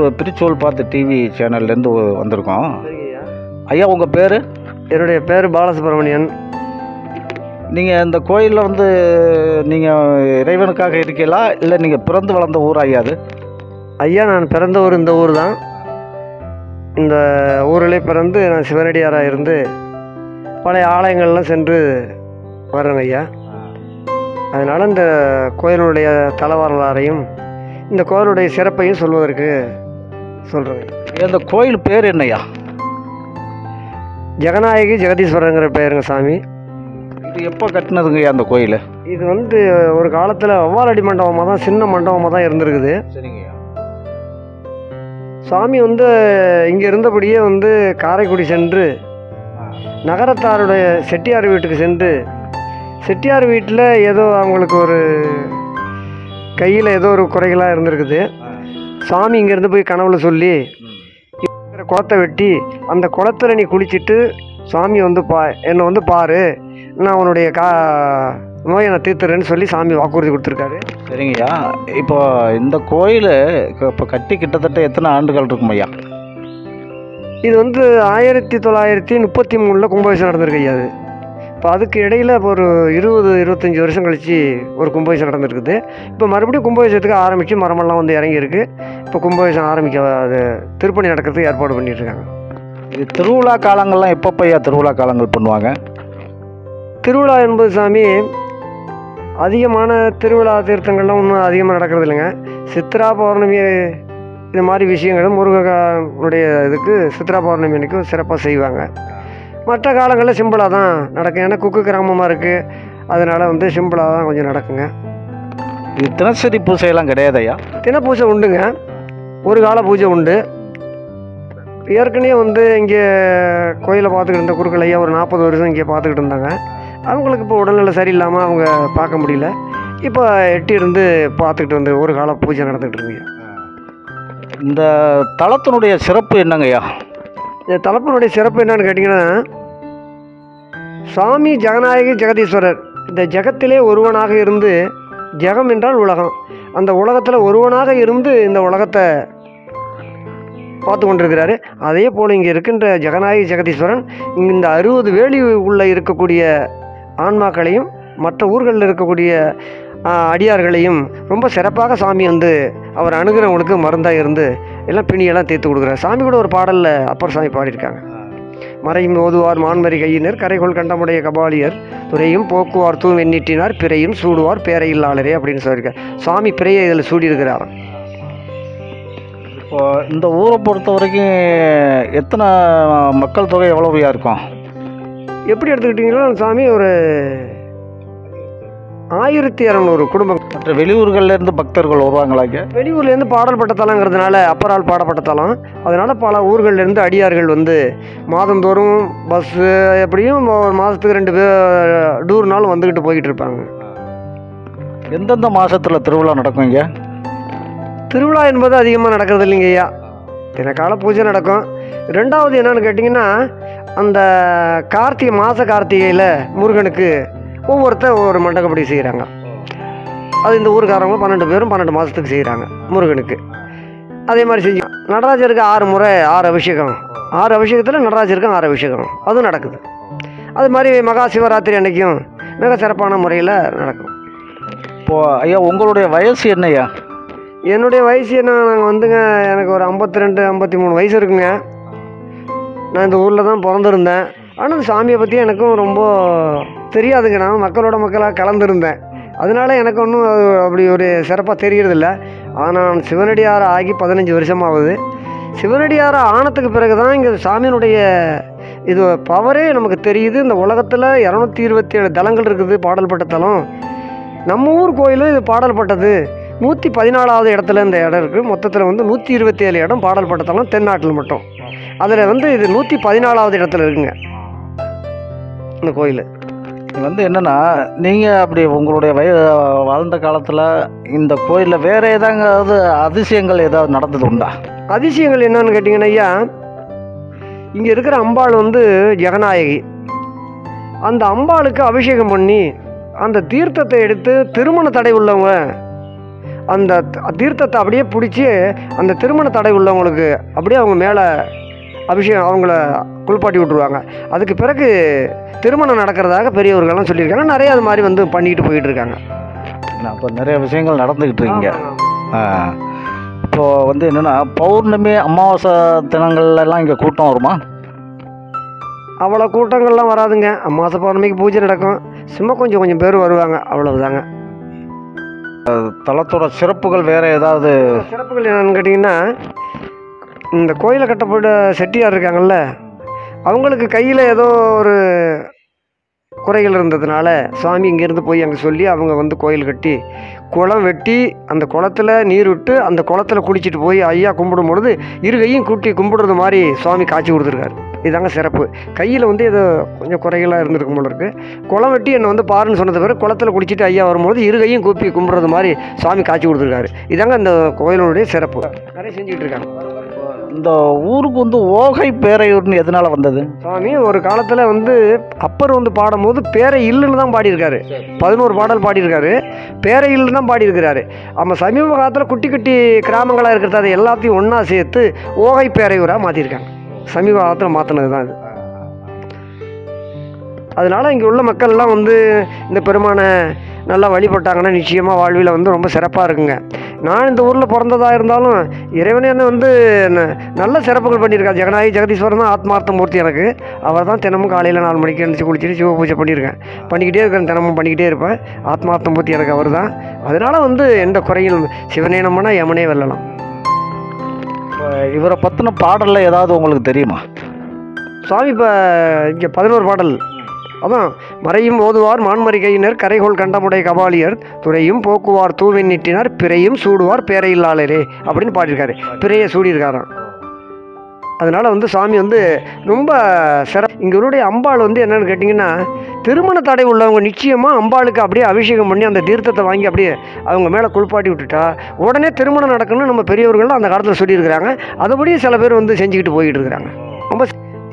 பிரிச்சுவல் பார்த்து டிவி சேனல்லேருந்து வந்திருக்கோம். ஐயா உங்கள் பேர்? என்னுடைய பேர் பாலசுப்ரமணியன். நீங்கள் இந்த கோயிலில் வந்து நீங்கள் இறைவனுக்காக இருக்கீங்களா? இல்லை நீங்கள் பிறந்து வளர்ந்த ஊர் ஐயா அது? ஐயா நான் பிறந்த ஊர் இந்த ஊர் தான். இந்த ஊரிலே பிறந்து நான் சிவனடியாராக இருந்து பழைய ஆலயங்கள்லாம் சென்று வரேங்க ஐயா. அதனால் இந்த கோயிலுடைய தல வரலாறையும் இந்த கோயிலுடைய சிறப்பையும் சொல்வதற்கு சொல்கிறேங்க இந்த கோயில் பேர் என்னய்யா? ஜெகநாயகி ஜெகதீஸ்வரங்கிற பேருங்க சாமி. இது எப்போ கட்டினதுங்கய்யா அந்த கோயில்? இது வந்து ஒரு காலத்தில் ஒவ்வாலடி மண்டபமாக தான் சின்ன மண்டபமாக தான் இருந்திருக்குது. சரிங்கய்யா. சாமி வந்து இங்கே இருந்தபடியே வந்து காரைக்குடி சென்று நகரத்தாருடைய செட்டியார் வீட்டுக்கு சென்று செட்டியார் வீட்டில் ஏதோ அவங்களுக்கு ஒரு கையில் ஏதோ ஒரு குறைகளாக இருந்திருக்குது. சாமி இங்கேருந்து போய் கனவுல சொல்லி குளத்தை வெட்டி அந்த குளத்துல நீ குளிச்சுட்டு சாமி வந்து பா என்னை வந்து பாரு. நான் உன்னுடைய கா நோயை நான் தீர்த்துறேன்னு சொல்லி சாமி வாக்குறுதி கொடுத்துருக்காரு. சரிங்கய்யா. இப்போ இந்த கோயில் இப்போ கட்டி கிட்டத்தட்ட எத்தனை ஆண்டுகள் இருக்கும் ஐயா இது வந்து ஆயிரத்தி தொள்ளாயிரத்தி முப்பத்தி மூணில் கும்பாபிஷேகம் நடந்திருக்கு ஐயா அது. இப்போ அதுக்கு இடையில் இப்போ ஒரு இருபது இருபத்தஞ்சி வருஷம் கழித்து ஒரு கும்பாபிஷேகம் நடந்திருக்குது. இப்போ மறுபடியும் கும்பாபிஷேகத்துக்கு ஆரம்பித்து மரமெல்லாம் வந்து இறங்கியிருக்கு. இப்போ கும்பாபிஷேகம் ஆரம்பிக்க அது திருப்பணி நடக்கிறதுக்கு ஏற்பாடு பண்ணிட்டு இருக்காங்க இது திருவிழா காலங்கள்லாம் ஐயா திருவிழா காலங்கள் பண்ணுவாங்க? திருவிழா என்பது சாமி அதிகமான திருவிழா தீர்த்தங்கள்லாம் ஒன்றும் அதிகமாக நடக்கிறது இல்லைங்க. சித்ரா பௌர்ணமி இது மாதிரி விஷயங்களும் முருகனுடைய இதுக்கு சித்ரா பௌர்ணமி அன்னைக்கு சிறப்பாக செய்வாங்க. மற்ற காலங்களில் சிம்பிளாக தான் நடக்கும். ஏன்னா குக்கு கிராமமாக இருக்குது அதனால் வந்து சிம்பிளாக தான் கொஞ்சம் நடக்குங்க. இது தினசரி பூசையெல்லாம் கிடையாது ஐயா தினப்பூஜை உண்டுங்க. ஒரு கால பூஜை உண்டு. ஏற்கனவே வந்து இங்கே கோயிலை பார்த்துக்கிட்டு இருந்த குருக்கள் ஐயா ஒரு நாற்பது வருஷம் இங்கே பார்த்துக்கிட்டு இருந்தாங்க. அவங்களுக்கு இப்போ உடல்நிலை சரியில்லாமல் அவங்க பார்க்க முடியல. இப்போ எட்டி இருந்து பார்த்துக்கிட்டு வந்து ஒரு கால பூஜை நடந்துகிட்டு இருக்குங்க. இந்த தலத்தினுடைய சிறப்பு என்னங்க ஐயா இந்த தலப்பினுடைய சிறப்பு என்னன்னு கேட்டிங்கன்னா சாமி ஜெகநாயகி ஜெகதீஸ்வரர். இந்த ஜெகத்திலே ஒருவனாக இருந்து ஜெகம் என்றால் உலகம். அந்த உலகத்தில் ஒருவனாக இருந்து இந்த உலகத்தை பார்த்து கொண்டிருக்கிறாரு. அதே போல் இங்கே இருக்கின்ற ஜெகநாயகி ஜெகதீஸ்வரன் இந்த அறுபது வேலி உள்ளே இருக்கக்கூடிய ஆன்மாக்களையும் மற்ற ஊர்களில் இருக்கக்கூடிய அடியார்களையும் ரொம்ப சிறப்பாக சாமி வந்து அவர் அணுகிறவங்களுக்கு மருந்தாக இருந்து எல்லாம் பிணியெல்லாம் தீர்த்து கொடுக்குறாரு. சாமி கூட ஒரு பாடலில் அப்பர் சாமி பாடியிருக்காங்க. மறையும் ஓதுவார் மான்மரி கையினர் கரைகொள் கண்டமுடைய கபாலியர் துறையும் போக்குவார் தூ வெண்ணீட்டினார் பிறையும் சூடுவார் பேரையில்லாளரே அப்படின்னு சொல்லியிருக்கார். சாமி பிறையை இதில் சூடியிருக்கிறார். இப்போ இந்த ஊரை பொறுத்த வரைக்கும் எத்தனை மக்கள் தொகை எவ்வளோவையா இருக்கும்? எப்படி எடுத்துக்கிட்டிங்கன்னா சாமி ஒரு ஆயிரத்தி இரநூறு குடும்பம் மற்ற வெளியூர்கள்ல இருந்து பக்தர்கள் வருவாங்களா இங்கே வெளியூர்லேருந்து பாடல் பட்ட தலங்கிறதுனால அப்பரால் பாடப்பட்ட தலம். அதனால் பல ஊர்கள்லேருந்து அடியார்கள் வந்து மாதந்தோறும் பஸ்ஸு எப்படியும் ஒரு மாதத்துக்கு ரெண்டு பேர் டூர் நாள் வந்துக்கிட்டு போய்கிட்டு இருப்பாங்க. எந்தெந்த மாதத்தில் திருவிழா நடக்கும் இங்கே திருவிழா என்பது அதிகமாக நடக்கிறது இல்லைங்க ஐயா. தினக்கால பூஜை நடக்கும். ரெண்டாவது என்னன்னு கேட்டிங்கன்னா அந்த கார்த்திகை மாத கார்த்திகையில் முருகனுக்கு ஒவ்வொருத்தர் ஒவ்வொரு மண்டகப்படி செய்கிறாங்க அது இந்த ஊருக்காரவங்க பன்னெண்டு பேரும் பன்னெண்டு மாதத்துக்கு செய்கிறாங்க முருகனுக்கு. அதே மாதிரி செஞ்சு நடராஜருக்கு ஆறு முறை ஆறு அபிஷேகம். ஆறு அபிஷேகத்தில் நடராஜருக்கு ஆறு அபிஷேகம். அதுவும் நடக்குது. அது மாதிரி மகா சிவராத்திரி அன்னைக்கும் மிக சிறப்பான முறையில் நடக்கும். இப்போது ஐயா உங்களுடைய வயசு என்னய்யா? என்னுடைய வயசு என்ன நாங்கள் வந்துங்க எனக்கு ஒரு ஐம்பத்தி ரெண்டு ஐம்பத்தி மூணு வயசு இருக்குங்க. நான் இந்த ஊரில் தான் பிறந்திருந்தேன். ஆனால் இந்த சாமியை பற்றி எனக்கும் ரொம்ப தெரியாதுங்க. நான் மக்களோட மக்களாக கலந்துருந்தேன். அதனால எனக்கு ஒன்றும் அப்படி ஒரு சிறப்பாக தெரிகிறதில்ல ஆனால் நான் சிவனடியார் ஆகி பதினஞ்சு வருஷமாகுது சிவனடியார் ஆனத்துக்கு பிறகு தான் இங்கே சாமியினுடைய இது பவரே நமக்கு தெரியுது. இந்த உலகத்தில் இரநூத்தி இருபத்தி ஏழு தலங்கள் இருக்குது பாடல் பட்ட தலம். நம்ம ஊர் கோயிலும் இது பாடல் பட்டது. நூற்றி பதினாலாவது இடத்துல இந்த இடம் இருக்குது மொத்தத்தில் வந்து நூற்றி இருபத்தி ஏழு இடம் பாடல் பட்ட தலம் தென்னாட்டில் மட்டும். அதில் வந்து இது நூற்றி பதினாலாவது இடத்துல இருக்குங்க. இந்த கோயில். வந்து என்னென்னா நீங்கள் அப்படி உங்களுடைய வய வாழ்ந்த காலத்தில் இந்த கோயிலில் வேறு ஏதாவது அதிசயங்கள் ஏதாவது நடந்தது உண்டா? அதிசயங்கள் என்னன்னு கேட்டிங்கன்னா ஐயா இங்கே இருக்கிற அம்பாள் வந்து ஜெகநாயகி. அந்த அம்பாளுக்கு அபிஷேகம் பண்ணி அந்த தீர்த்தத்தை எடுத்து திருமண தடை உள்ளவங்க அந்த தீர்த்தத்தை அப்படியே பிடிச்சி அந்த திருமண தடை உள்ளவங்களுக்கு அப்படியே அவங்க மேலே அபிஷேகம் அவங்கள குளிப்பாட்டி விட்ருவாங்க அதுக்கு பிறகு திருமணம் நடக்கிறதாக பெரியவர்கள்லாம் சொல்லியிருக்காங்க. நிறைய அது மாதிரி வந்து பண்ணிக்கிட்டு போயிட்டு இருக்காங்க அப்போ நிறைய விஷயங்கள் நடந்துக்கிட்டு இருக்கீங்க. ஆ. இப்போ வந்து என்னென்னா பௌர்ணமி அமாவாசை தினங்கள்லாம் இங்கே கூட்டம் வருமா? அவ்வளோ கூட்டங்கள்லாம் வராதுங்க. அமாவாசை பௌர்ணமிக்கு பூஜை நடக்கும். சும்மா கொஞ்சம் கொஞ்சம் பேர் வருவாங்க. அவ்வளவுதாங்க. தலத்தோட சிறப்புகள் வேறு ஏதாவது? சிறப்புகள் என்னன்னு கேட்டிங்கன்னா இந்த கோயிலை கட்டப்பட்ட செட்டியார் இருக்காங்கல்ல அவங்களுக்கு கையில் ஏதோ ஒரு குறைகள் இருந்ததுனால சுவாமி இங்கேருந்து போய் அங்கே சொல்லி அவங்க வந்து கோயில் கட்டி குளம் வெட்டி அந்த குளத்துல நீர் விட்டு அந்த குளத்துல குளிச்சுட்டு போய் ஐயா கும்பிடும் பொழுது இருகையும் கூட்டி கும்பிடுறது மாதிரி சுவாமி காட்சி கொடுத்துருக்காரு. இதாங்க சிறப்பு. கையில் வந்து ஏதோ கொஞ்சம் குறைகளாக இருந்திருக்கும் போல இருக்குது குளம் வெட்டி என்னை வந்து பாருன்னு சொன்னது பிறகு குளத்துல குளிச்சுட்டு ஐயா வரும்பொழுது இருகையும் கூப்பி கும்பிட்றது மாதிரி சுவாமி காட்சி கொடுத்துருக்காரு. இதாங்க அந்த கோயிலுடைய சிறப்பு. நிறைய செஞ்சுக்கிட்டு இருக்காங்க. இந்த ஊருக்கு வந்து ஓகை பேரையூர்னு எதனால வந்தது? சுவாமி ஒரு காலத்தில் வந்து அப்பர் வந்து பாடும்போது பேரை இல்லுன்னு தான் பாடியிருக்காரு. பதினோரு பாடல் பாடியிருக்காரு. பேரை இல்லுன்னு தான் பாடியிருக்கிறாரு. நம்ம சமீப காலத்தில் குட்டி குட்டி கிராமங்களாக இருக்கிறது அதை எல்லாத்தையும் ஒன்றா சேர்த்து ஓகை பேரையூராக மாற்றிருக்காங்க சமீப காலத்தில் மாற்றினது தான் இது அதனால் இங்கே உள்ள மக்கள்லாம் வந்து இந்த பெருமான நல்லா வழிபட்டாங்கன்னா நிச்சயமாக வாழ்வில் வந்து ரொம்ப சிறப்பாக இருக்குங்க. நான் இந்த ஊரில் பிறந்ததாக இருந்தாலும் இறைவனே என்ன வந்து நல்ல சிறப்புகள் பண்ணியிருக்கார். ஜெகநாயகி ஜெகதீஸ்வரன் தான் ஆத்மார்த்த மூர்த்தி எனக்கு. அவர் தான் தினமும் காலையில் நாலு மணிக்கு எழுந்துச்சு குளிச்சுட்டு சிவ பூஜை பண்ணியிருக்கேன். பண்ணிக்கிட்டே இருக்கேன் தினமும் பண்ணிக்கிட்டே இருப்பேன். ஆத்மார்த்த மூர்த்தி எனக்கு அவர் தான். அதனால் வந்து எந்த குறையும் சிவனே நம்மனா யமனே வெல்லலாம். இவரை பற்றின பாடலில் ஏதாவது உங்களுக்கு தெரியுமா? சுவாமி இப்போ இங்கே பதினோரு பாடல். அதான் மறையும் ஓதுவார் மான்மரிகையினர் கரைகோள் கண்டமுடை கபாலியர் துறையும் போக்குவார் தூவின் நீட்டினார் பிறையும் சூடுவார் பேரையில்லாளரே அப்படின்னு பாடியிருக்காரு. பிறையை சூடியிருக்காராம். அதனால் வந்து சாமி வந்து ரொம்ப சிற இங்களுடைய அம்பாள் வந்து என்னென்னு கேட்டிங்கன்னா திருமண தடை உள்ளவங்க நிச்சயமாக அம்பாளுக்கு அப்படியே அபிஷேகம் பண்ணி அந்த தீர்த்தத்தை வாங்கி அப்படியே அவங்க மேலே குளிப்பாட்டி விட்டுட்டா உடனே திருமணம் நடக்கணும்னு நம்ம பெரியவர்கள்லாம் அந்த காலத்தில் சொல்லியிருக்கிறாங்க. அதுபடியும் சில பேர் வந்து செஞ்சுக்கிட்டு போயிட்டு இருக்கிறாங்க. ரொம்ப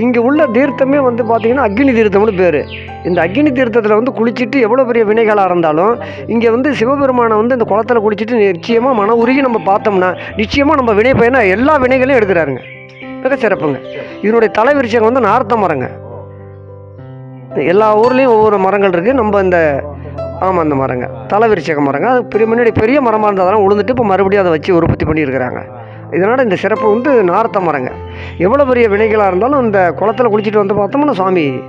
இங்கே உள்ள தீர்த்தமே வந்து பார்த்திங்கன்னா அக்னி தீர்த்தம்னு பேர். இந்த அக்னி தீர்த்தத்தில் வந்து குளிச்சுட்டு எவ்வளோ பெரிய வினைகளாக இருந்தாலும் இங்கே வந்து சிவபெருமானை வந்து இந்த குளத்துல குளிச்சுட்டு நிச்சயமாக மன உருகி நம்ம பார்த்தோம்னா நிச்சயமாக நம்ம வினை பயனை எல்லா வினைகளையும் எடுக்கிறாருங்க. மிக சிறப்புங்க. இதனுடைய தலை வந்து நார்த்த மரங்க. எல்லா ஊர்லேயும் ஒவ்வொரு மரங்கள் இருக்குது நம்ம இந்த ஆமாம் அந்த மரங்க. தலைவிருச்சக மரங்க. அது பெரிய முன்னாடி பெரிய மரமாக இருந்ததெல்லாம் உளுந்துட்டு இப்போ மறுபடியும் அதை வச்சு உற்பத்தி பண்ணியிருக்கிறாங்க. இதனால் இந்த சிறப்பு வந்து நார்த்த மரங்க. எவ்வளோ பெரிய வினைகளாக இருந்தாலும் இந்த குளத்துல குளிச்சுட்டு வந்து பார்த்தோம்னா சாமி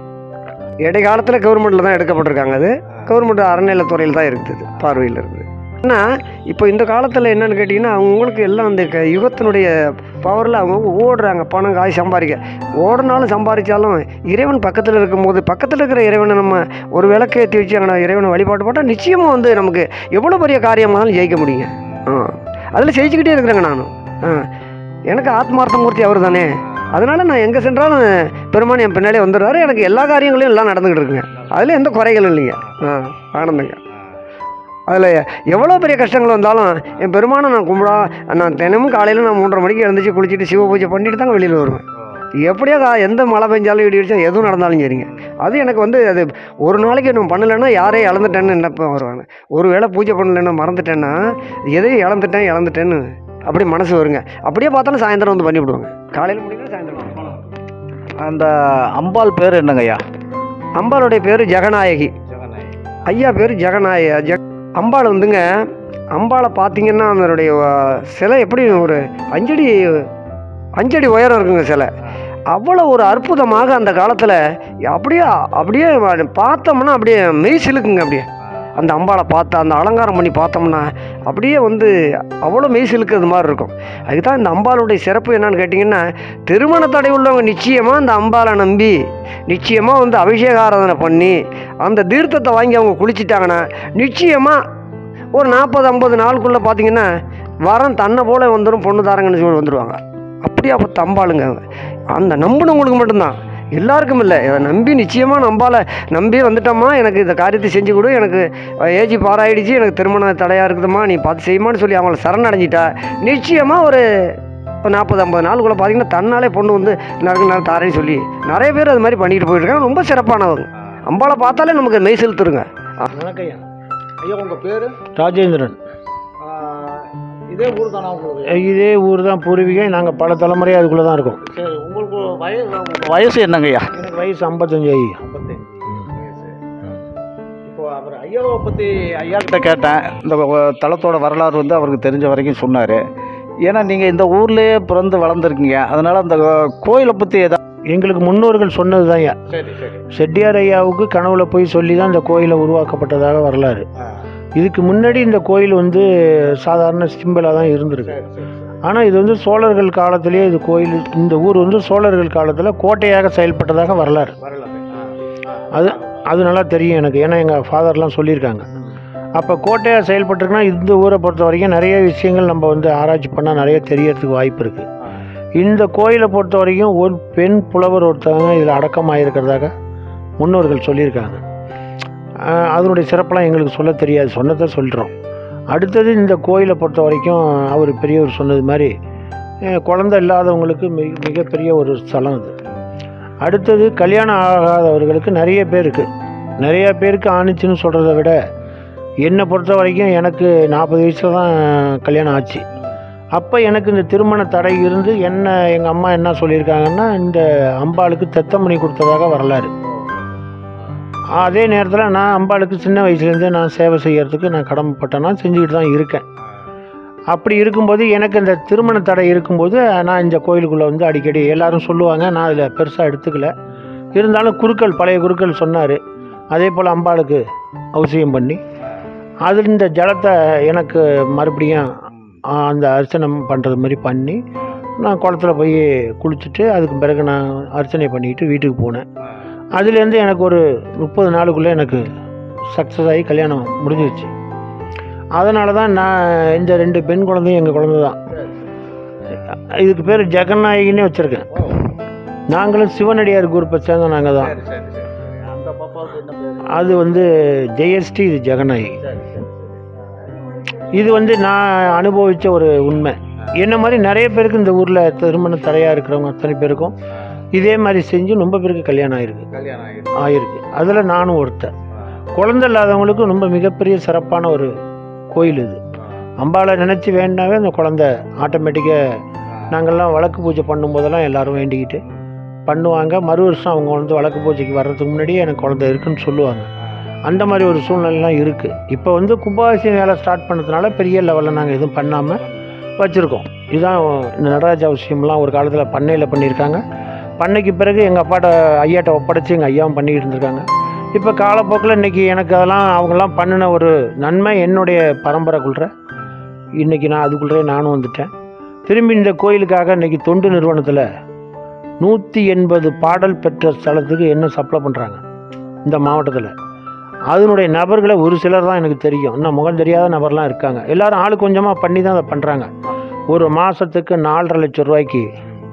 இடைக்காலத்தில் கவர்மெண்ட்டில் தான் எடுக்கப்பட்டிருக்காங்க அது. கவர்மெண்ட் அறநிலைத்துறையில் தான் இருக்குது பார்வையில் இருக்குது. ஆனால் இப்போ இந்த காலத்தில் என்னென்னு கேட்டிங்கன்னா அவங்களுக்கு எல்லாம் அந்த க- யுகத்தினுடைய பவரில் அவங்க ஓடுறாங்க பணம் காய் சம்பாதிக்க. ஓடினாலும் சம்பாதிச்சாலும் இறைவன் பக்கத்தில் இருக்கும்போது பக்கத்தில் இருக்கிற இறைவனை நம்ம ஒரு விளக்கு ஏற்றி வச்சு அங்கே இறைவனை வழிபாடு போட்டால் நிச்சயமாக வந்து நமக்கு எவ்வளோ பெரிய காரியமானாலும் ஜெயிக்க முடியுங்க. ஆ அதில் ஜெயிச்சுக்கிட்டே இருக்கிறேங்க நானும். எனக்கு ஆத்மார்த்தமூர்த்தி அவர் தானே அதனால் நான் எங்கே சென்றாலும் பெருமான் என் பின்னாடியே வந்துடுறாரு. எனக்கு எல்லா காரியங்களையும் எல்லாம் நடந்துக்கிட்டு இருக்குங்க. அதில் எந்த குறைகளும் இல்லைங்க. ஆ ஆனந்தங்க. அதில் எவ்வளோ பெரிய கஷ்டங்கள் வந்தாலும் என் பெருமானை நான் கும்பிடா நான் தினமும் காலையில் நான் மூன்றரை மணிக்கு எழுந்துச்சு குளிச்சுட்டு சிவ பூஜை பண்ணிட்டு தாங்க வெளியில் வருவேன். எப்படியோ எந்த மழை பெஞ்சாலும் இடி இடிச்சா எதுவும் நடந்தாலும் சரிங்க. அது எனக்கு வந்து அது ஒரு நாளைக்கு நான் பண்ணலைன்னா யாரே இழந்துட்டேன்னு நினைப்பேன் வருவாங்க. ஒரு வேளை பூஜை பண்ணலைன்னா மறந்துட்டேன்னா எதையும் இழந்துட்டேன் இழந்துட்டேன்னு அப்படி மனசு வருங்க. அப்படியே பார்த்தாலும் சாயந்தரம் வந்து பண்ணி விடுவாங்க. காலையில் முடியல சாயந்தரம் அந்த அம்பாள் பேர் என்னங்கய்யா அம்பாளுடைய பேர் ஜெகநாயகி. ஐயா பேர் ஜெகநாய ஜெக அம்பாள் வந்துங்க அம்பாளை பார்த்தீங்கன்னா அதனுடைய சிலை எப்படி ஒரு அஞ்சடி அஞ்சடி உயரம் இருக்குங்க சிலை. அவ்வளோ ஒரு அற்புதமாக அந்த காலத்தில் அப்படியே அப்படியே பார்த்தோம்னா அப்படியே மெய் சிலுக்குங்க அப்படியே. அந்த அம்பாளை பார்த்தா அந்த அலங்காரம் பண்ணி பார்த்தோம்னா அப்படியே வந்து அவ்வளோ மெய் மாதிரி இருக்கும். அதுக்கு தான் இந்த அம்பாளுடைய சிறப்பு என்னன்னு கேட்டிங்கன்னா திருமண தடை உள்ளவங்க நிச்சயமாக அந்த அம்பாளை நம்பி நிச்சயமாக வந்து அபிஷேக ஆராதனை பண்ணி அந்த தீர்த்தத்தை வாங்கி அவங்க குளிச்சிட்டாங்கன்னா நிச்சயமாக ஒரு நாற்பது ஐம்பது நாளுக்குள்ளே பார்த்தீங்கன்னா வரம் தன்னை போல வந்துடும் பொண்ணு தாரங்கன்னு சொல்லி வந்துடுவாங்க அப்படியே அப்போ தம்பாளுங்க அந்த நம்பினவங்களுக்கு மட்டும்தான். எல்லாருக்கும் இல்லை. நம்பி நிச்சயமாக நம்பால. நம்பி வந்துட்டோம்மா எனக்கு இந்த காரியத்தை செஞ்சு கொடு. எனக்கு ஏஜி பாராயிடுச்சு. எனக்கு திருமண தடையாக இருக்குதும்மா. நீ பார்த்து செய்யுமான்னு சொல்லி அவங்கள சரணடைஞ்சிட்டா. நிச்சயமாக ஒரு ஒரு நாற்பது ஐம்பது நாளுக்குள்ளே பார்த்தீங்கன்னா தன்னாலே பொண்ணு வந்து நறுக்கு நேரம் தாரேன்னு சொல்லி நிறைய பேர் அது மாதிரி பண்ணிட்டு போயிட்டுருக்காங்க ரொம்ப சிறப்பானவங்க. அம்பாளை பார்த்தாலே நமக்கு மெய் செலுத்துருங்க. ஐயா. உங்கள் பேர்? ராஜேந்திரன். இதே ஊர் தானா உங்களுக்கு? இதே ஊர் தான் பூர்வீகம் நாங்கள் பல தலைமுறையாக அதுக்குள்ளே தான் இருக்கோம். சரி உங்களுக்கு வயசு வயசு என்னங்கய்யா எனக்கு வயசு ஐம்பத்தஞ்சு ஐயா. இப்போ அவர் ஐயாவை பற்றி ஐயா கிட்ட கேட்டேன். இந்த தலத்தோட வரலாறு வந்து அவருக்கு தெரிஞ்ச வரைக்கும் சொன்னார். ஏன்னா நீங்கள் இந்த ஊர்லேயே பிறந்து வளர்ந்துருக்கீங்க. அதனால் அந்த கோயிலை பற்றி ஏதாவது எங்களுக்கு முன்னோர்கள் சொன்னது தான் ஐயா. சரி சரி. செட்டியார் ஐயாவுக்கு கனவுல போய் சொல்லி தான் இந்த கோயிலை உருவாக்கப்பட்டதாக வரலாறு. இதுக்கு முன்னாடி இந்த கோயில் வந்து சாதாரண சிம்பிளாக தான் இருந்திருக்கு. ஆனால் இது வந்து சோழர்கள் காலத்திலேயே இது கோயில் இந்த ஊர் வந்து சோழர்கள் காலத்தில் கோட்டையாக செயல்பட்டதாக வரலாறு. அது அது நல்லா தெரியும் எனக்கு. ஏன்னா எங்கள் ஃபாதர்லாம் சொல்லியிருக்காங்க. அப்போ கோட்டையாக செயல்பட்டிருக்குன்னா இந்த ஊரை பொறுத்த வரைக்கும் நிறைய விஷயங்கள் நம்ம வந்து ஆராய்ச்சி பண்ணால் நிறைய தெரியறதுக்கு வாய்ப்பு இருக்குது இந்த கோயிலை பொறுத்த வரைக்கும் ஒரு பெண் புலவர் ஒருத்தவங்க இதில் அடக்கமாயிருக்கிறதாக முன்னோர்கள் சொல்லியிருக்காங்க. அதனுடைய சிறப்பெல்லாம் எங்களுக்கு சொல்ல தெரியாது. சொன்னதை சொல்கிறோம் அடுத்தது இந்த கோயிலை பொறுத்த வரைக்கும் அவர் பெரியவர் சொன்னது மாதிரி குழந்த இல்லாதவங்களுக்கு மிக மிகப்பெரிய ஒரு ஸ்தலம் அது. அடுத்தது கல்யாணம் ஆகாதவர்களுக்கு நிறைய பேருக்கு நிறைய பேருக்கு ஆணுச்சுன்னு சொல்கிறத விட என்னை பொறுத்த வரைக்கும் எனக்கு நாற்பது வயசில் தான் கல்யாணம் ஆச்சு. அப்போ எனக்கு இந்த திருமண தடை இருந்து என்ன எங்கள் அம்மா என்ன சொல்லியிருக்காங்கன்னா இந்த அம்பாளுக்கு தெத்தமணி கொடுத்ததாக வரலாறு. அதே நேரத்தில் நான் அம்பாளுக்கு சின்ன வயசுலேருந்து நான் சேவை செய்கிறதுக்கு நான் கடமைப்பட்டேன்னா செஞ்சுக்கிட்டு தான் இருக்கேன். அப்படி இருக்கும்போது எனக்கு இந்த திருமண தடை இருக்கும்போது நான் இந்த கோயிலுக்குள்ளே வந்து அடிக்கடி எல்லோரும் சொல்லுவாங்க. நான் அதில் பெருசாக எடுத்துக்கல. இருந்தாலும் குருக்கள் பழைய குருக்கள் சொன்னார். அதே போல் அம்பாளுக்கு அவசியம் பண்ணி. அதில் இந்த ஜலத்தை எனக்கு மறுபடியும் அந்த அர்ச்சனை பண்ணுறது மாதிரி பண்ணி நான் குளத்துல போய் குளிச்சுட்டு அதுக்கு பிறகு நான் அர்ச்சனை பண்ணிக்கிட்டு வீட்டுக்கு போனேன். அதுலேருந்து எனக்கு ஒரு முப்பது நாளுக்குள்ளே எனக்கு சக்ஸஸ் ஆகி கல்யாணம் முடிஞ்சிருச்சு. அதனால தான் நான் இந்த ரெண்டு பெண் குழந்தையும் எங்கள் குழந்தை தான். இதுக்கு பேர் ஜெகநாயகினே வச்சுருக்கேன். நாங்களும் சிவனடியார் குரூப்பை சேர்ந்த நாங்கள் தான். அது வந்து ஜெயஸ்ரீ இது ஜெகநாயகி. இது வந்து நான் அனுபவித்த ஒரு உண்மை. என்ன மாதிரி நிறைய பேருக்கு இந்த ஊரில் திருமண தடையாக இருக்கிறவங்க அத்தனை பேருக்கும் இதே மாதிரி செஞ்சு ரொம்ப பேருக்கு கல்யாணம் ஆயிருக்கு. கல்யாணம் ஆகிடும் ஆயிருக்கு. அதில் நானும் ஒருத்தன். குழந்தை இல்லாதவங்களுக்கும் ரொம்ப மிகப்பெரிய சிறப்பான ஒரு கோயில் இது. அம்பாளை நினச்சி வேண்டாவே அந்த குழந்தை ஆட்டோமேட்டிக்காக நாங்கள்லாம் வழக்கு பூஜை பண்ணும்போதெல்லாம் எல்லாரும் வேண்டிக்கிட்டு பண்ணுவாங்க. மறு வருஷம் அவங்க வந்து வழக்கு பூஜைக்கு வர்றதுக்கு முன்னாடியே எனக்கு குழந்தை இருக்குன்னு சொல்லுவாங்க. அந்த மாதிரி ஒரு சூழ்நிலைலாம் இருக்குது இப்போ வந்து கும்பாபிஷேகம் வேலை ஸ்டார்ட் பண்ணதுனால பெரிய லெவலில் நாங்கள் எதுவும் பண்ணாமல் வச்சுருக்கோம். இதுதான் இந்த நடராஜ அவசியம்லாம் ஒரு காலத்தில் பண்ணையில் பண்ணியிருக்காங்க. பண்ணைக்கு பிறகு எங்கள் அப்பாட்ட ஐயாட்ட ஒப்படைச்சு எங்கள் ஐயாவும் பண்ணிக்கிட்டு இருந்திருக்காங்க. இப்போ காலப்போக்கில் இன்றைக்கி எனக்கு அதெல்லாம் அவங்கெல்லாம் பண்ணின ஒரு நன்மை என்னுடைய பரம்பரைக்குள்ள இன்றைக்கி நான் அதுக்குள்ளே நானும் வந்துட்டேன். திரும்பி இந்த கோயிலுக்காக இன்றைக்கி தொண்டு நிறுவனத்தில் நூற்றி எண்பது பாடல் பெற்ற ஸ்தலத்துக்கு என்ன சப்ளை பண்ணுறாங்க இந்த மாவட்டத்தில். அதனுடைய நபர்களை ஒரு சிலர் தான் எனக்கு தெரியும். இன்னும் முகம் தெரியாத நபர்லாம் இருக்காங்க. எல்லாரும் ஆளு கொஞ்சமாக பண்ணி தான் அதை பண்ணுறாங்க ஒரு மாதத்துக்கு நாலரை லட்சம் ரூபாய்க்கு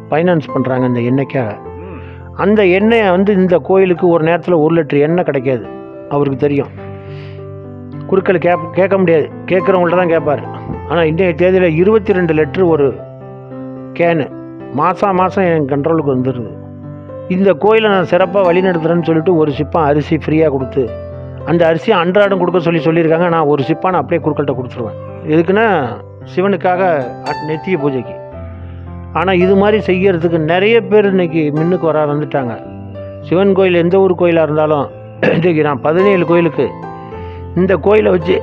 ஃபைனான்ஸ் பண்ணுறாங்க இந்த எண்ணெய்க்காக. அந்த எண்ணெயை வந்து இந்த கோயிலுக்கு ஒரு நேரத்தில் ஒரு லிட்டர் எண்ணெய் கிடைக்காது. அவருக்கு தெரியும். குறுக்கள் கேப் கேட்க முடியாது. கேட்குறவங்கள்ட்ட தான் கேட்பார். ஆனால் இன்றைய தேதியில் இருபத்தி ரெண்டு லிட்டர் ஒரு கேனு மாதம் மாதம் என் கண்ட்ரோலுக்கு வந்துடுது இந்த கோயிலை நான் சிறப்பாக வழி நடத்துகிறேன்னு சொல்லிட்டு ஒரு சிப்பம் அரிசி ஃப்ரீயாக கொடுத்து அந்த அரிசி அன்றாடம் கொடுக்க சொல்லி சொல்லியிருக்காங்க. நான் ஒரு சிப்பான அப்படியே குறுக்கள்கிட்ட கொடுத்துருவேன். எதுக்குன்னா சிவனுக்காக நெத்திய பூஜைக்கு. ஆனால் இது மாதிரி செய்யறதுக்கு நிறைய பேர் இன்னைக்கு முன்னுக்கு வர வந்துட்டாங்க. சிவன் கோயில் எந்த ஊர் கோயிலாக இருந்தாலும் இன்றைக்கி நான் பதினேழு கோயிலுக்கு இந்த கோயிலை வச்சு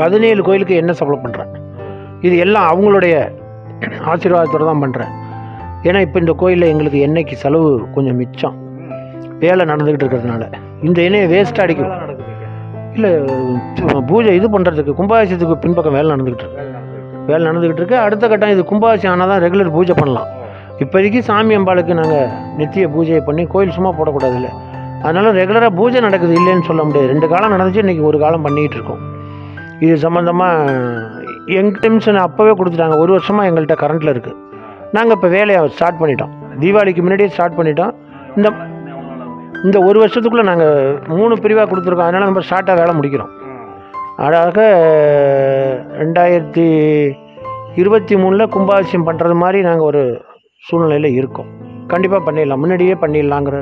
பதினேழு கோயிலுக்கு என்ன சப்ளை பண்ணுறேன் இது எல்லாம் அவங்களுடைய ஆசீர்வாதத்தோடு தான் பண்ணுறேன் ஏன்னா இப்போ இந்த கோயிலில் எங்களுக்கு எண்ணெய்க்கு செலவு கொஞ்சம் மிச்சம். வேலை நடந்துக்கிட்டு இருக்கிறதுனால. இந்த எண்ணெயை வேஸ்ட்டாக அடிக்கும். இல்லை பூஜை இது பண்ணுறதுக்கு கும்பாபிஷேகத்துக்கு பின்பக்கம் வேலை நடந்துக்கிட்டு இருக்கு. வேலை நடந்துக்கிட்டு இருக்கு. அடுத்த கட்டம் இது கும்பாபிஷேகம் ஆனால் தான் ரெகுலர் பூஜை பண்ணலாம். இப்போதைக்கு சாமி அம்பாளுக்கு நாங்கள் நித்திய பூஜையை பண்ணி கோயில் சும்மா போடக்கூடாது இல்லை அதனால் ரெகுலராக பூஜை நடக்குது இல்லைன்னு சொல்ல முடியாது. ரெண்டு காலம் நடந்துச்சு இன்றைக்கி ஒரு காலம் பண்ணிகிட்டு இருக்கோம். இது சம்மந்தமாக எங்கள் டென்ஷன் அப்போவே கொடுத்துட்டாங்க. ஒரு வருஷமாக எங்கள்கிட்ட கரண்ட்டில் இருக்குது நாங்கள் இப்போ வேலையை ஸ்டார்ட் பண்ணிட்டோம். தீபாவளிக்கு முன்னாடியே ஸ்டார்ட் பண்ணிட்டோம். இந்த இந்த ஒரு வருஷத்துக்குள்ளே நாங்கள் மூணு பிரிவாக கொடுத்துருக்கோம். அதனால் நம்ம ஸ்டார்ட்டாக வேலை முடிக்கிறோம். அழகாக ரெண்டாயிரத்தி இருபத்தி மூணில் கும்பாபிஷேகம் பண்ணுறது மாதிரி நாங்கள் ஒரு சூழ்நிலையில் இருக்கோம். கண்டிப்பாக பண்ணிடலாம். முன்னாடியே பண்ணிடலாங்கிற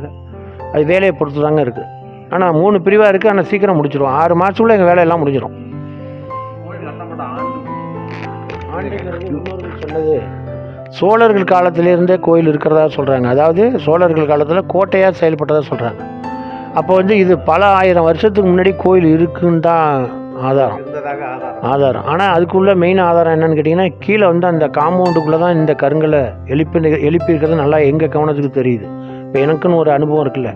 அது வேலையை பொறுத்து தாங்க இருக்குது ஆனால் மூணு பிரிவாக இருக்குது ஆனால் சீக்கிரம் முடிச்சிடுவோம் ஆறு மாதத்துக்குள்ளே எங்கள் வேலையெல்லாம் முடிஞ்சிடும் சொன்னது சோழர்கள் காலத்திலேருந்தே கோயில் இருக்கிறதா சொல்கிறாங்க அதாவது சோழர்கள் காலத்தில் கோட்டையாக செயல்பட்டதாக சொல்கிறாங்க அப்போ வந்து இது பல ஆயிரம் வருஷத்துக்கு முன்னாடி கோயில் இருக்குன்னு தான் ஆதாரம். ஆதாரம். ஆதாரம். ஆனால் அதுக்குள்ள மெயின் ஆதாரம் என்னன்னு கேட்டிங்கன்னா கீழே வந்து அந்த காம்பவுண்டுக்குள்ளே தான் இந்த கருங்கலை எழுப்பி எழுப்பி இருக்கிறது நல்லா எங்கள் கவனத்துக்கு தெரியுது. இப்போ எனக்குன்னு ஒரு அனுபவம் இருக்குல்ல.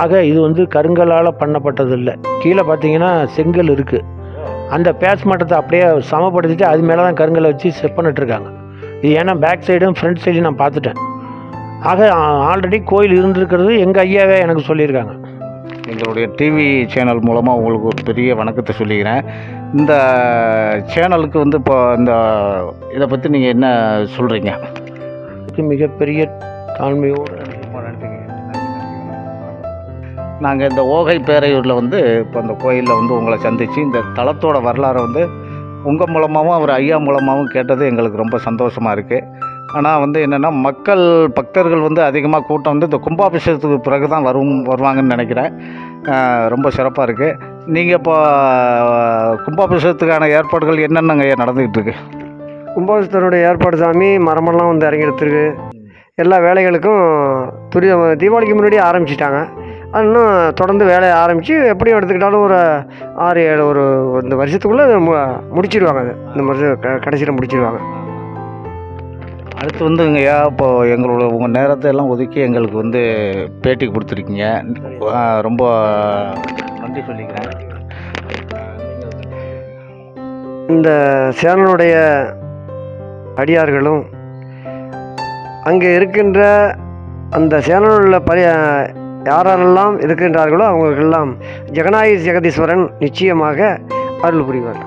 ஆக இது வந்து கருங்கலால் பண்ணப்பட்டது இல்லை கீழே பார்த்தீங்கன்னா செங்கல் இருக்குது அந்த பேஸ் மட்டத்தை அப்படியே சமப்படுத்திட்டு அது மேலே தான் கருங்கலை வச்சு செட் பண்ணிட்டுருக்காங்க இது ஏன்னா பேக் சைடும் ஃப்ரண்ட் சைடும் நான் பார்த்துட்டேன். ஆக ஆல்ரெடி கோயில் இருந்திருக்கிறது எங்கள் ஐயாவே எனக்கு சொல்லியிருக்காங்க. எங்களுடைய டிவி சேனல் மூலமாக உங்களுக்கு ஒரு பெரிய வணக்கத்தை சொல்லிக்கிறேன். இந்த சேனலுக்கு வந்து இப்போ இந்த இதை பற்றி நீங்கள் என்ன சொல்கிறீங்க மிகப்பெரிய தாழ்மையோடு நாங்கள் இந்த ஓகை பேரையூரில் வந்து இப்போ அந்த கோயிலில் வந்து உங்களை சந்தித்து இந்த தலத்தோட வரலாறை வந்து உங்கள் மூலமாகவும் அவர் ஐயா மூலமாகவும் கேட்டது எங்களுக்கு ரொம்ப சந்தோஷமாக இருக்குது ஆனால் வந்து என்னென்னா மக்கள் பக்தர்கள் வந்து அதிகமாக கூட்டம் வந்து இந்த கும்பாபிஷேகத்துக்கு பிறகு தான் வரும் வருவாங்கன்னு நினைக்கிறேன். ரொம்ப சிறப்பாக இருக்குது நீங்கள் இப்போ கும்பாபிஷேகத்துக்கான ஏற்பாடுகள் என்னென்னங்க ஐயா நடந்துக்கிட்டு இருக்கு? கும்பாபிஷேகத்தோடைய ஏற்பாடு சாமி மரமெல்லாம் வந்து இறங்கிடுத்துருக்கு. எல்லா வேலைகளுக்கும் துரித தீபாவளிக்கு முன்னாடி ஆரம்பிச்சிட்டாங்க. இன்னும் தொடர்ந்து வேலையை ஆரம்பித்து எப்படி எடுத்துக்கிட்டாலும் ஒரு ஆறு ஏழு ஒரு இந்த வருஷத்துக்குள்ளே மு முடிச்சிடுவாங்க அது. இந்த வருஷம் க கடைசியில் முடிச்சிடுவாங்க அடுத்து வந்துங்கய்யா இப்போ எங்களோட உங்கள் நேரத்தை எல்லாம் ஒதுக்கி எங்களுக்கு வந்து பேட்டி கொடுத்துருக்கீங்க. ரொம்ப நன்றி சொல்லிக்கிறேன். இந்த சேனலுடைய அடியார்களும் அங்கே இருக்கின்ற அந்த சேனலில் பரி யாரெல்லாம் இருக்கின்றார்களோ அவங்களுக்கெல்லாம் ஜெகநாயகி ஜெகதீஸ்வரன் நிச்சயமாக அருள் புரிவார்.